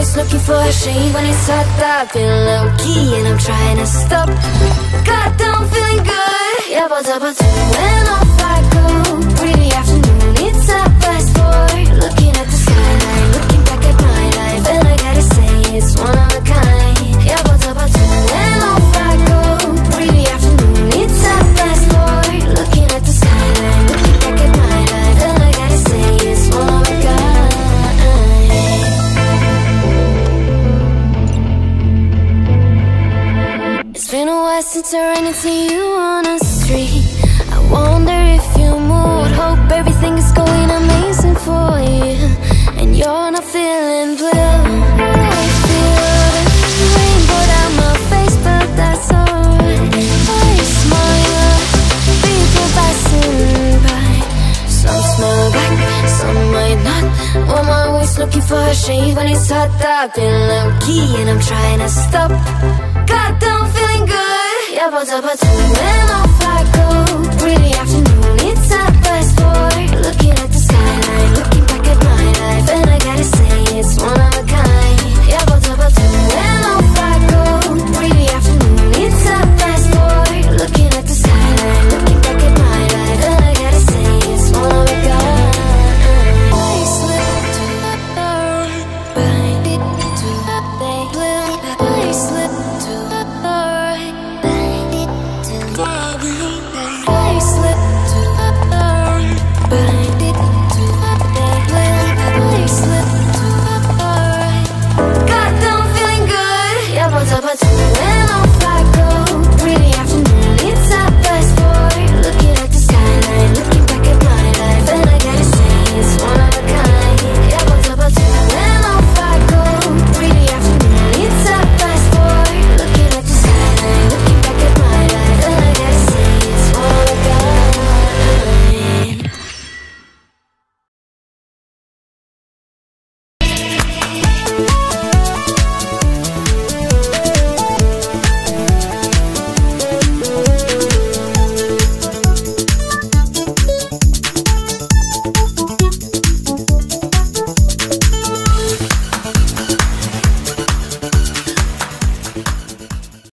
always looking for a shade when it's hot. I've been low key and I'm trying to stop. God, I'm feeling good. Yeah, but but when been a while since I ran into you on the street. I wonder if you moved. Hope everything is going amazing for you. And you're not feeling blue. I feel the rainbow down my face, but that's alright. I smile, people passing by. Some smile back, some might not. I'm always looking for a shade when it's hot. I've been low key and I'm trying to stop. God, I'm feeling good. Yeah, but but when off I go. Afternoon,